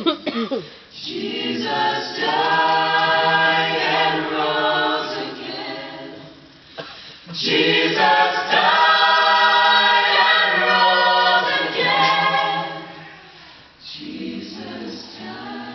Jesus died and rose again. Jesus died and rose again. Jesus died.